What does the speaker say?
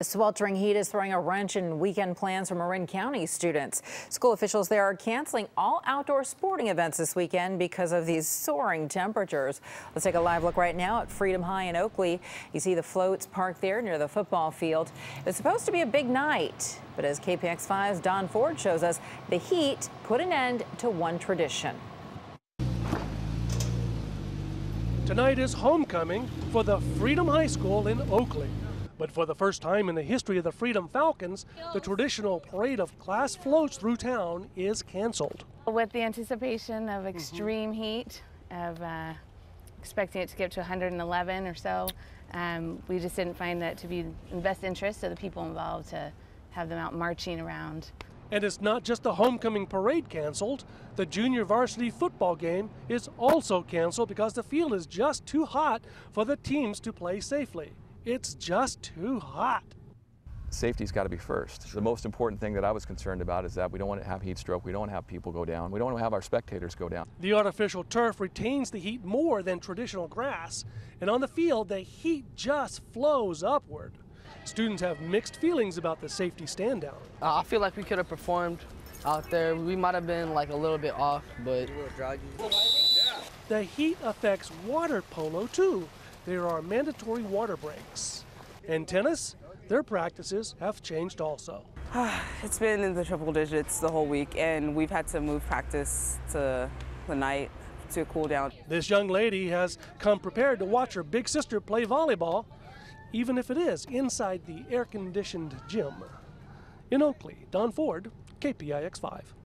The sweltering heat is throwing a wrench in weekend plans for Marin County students. School officials there are canceling all outdoor sporting events this weekend because of these soaring temperatures. Let's take a live look right now at Freedom High in Oakley. You see the floats parked there near the football field. It's supposed to be a big night, but as KPIX5's Don Ford shows us, the heat put an end to one tradition. Tonight is homecoming for the Freedom High School in Oakley. But for the first time in the history of the Freedom Falcons, the traditional parade of class floats through town is canceled. With the anticipation of extreme mm -hmm. heat, of uh, expecting it to get to 111 or so, um, we just didn't find that to be in the best interest of the people involved to have them out marching around. And it's not just the homecoming parade canceled. The junior varsity football game is also canceled because the field is just too hot for the teams to play safely. It's just too hot. Safety's got to be first. The most important thing that I was concerned about is that we don't want to have heat stroke. We don't want to have people go down. We don't want to have our spectators go down. The artificial turf retains the heat more than traditional grass. And on the field, the heat just flows upward. Students have mixed feelings about the safety stand down. Uh, I feel like we could have performed out there. We might have been like a little bit off, but. The heat affects water polo too there are mandatory water breaks. In tennis, their practices have changed also. it's been in the triple digits the whole week, and we've had to move practice to the night to cool down. This young lady has come prepared to watch her big sister play volleyball, even if it is inside the air conditioned gym. In Oakley, Don Ford, KPIX 5.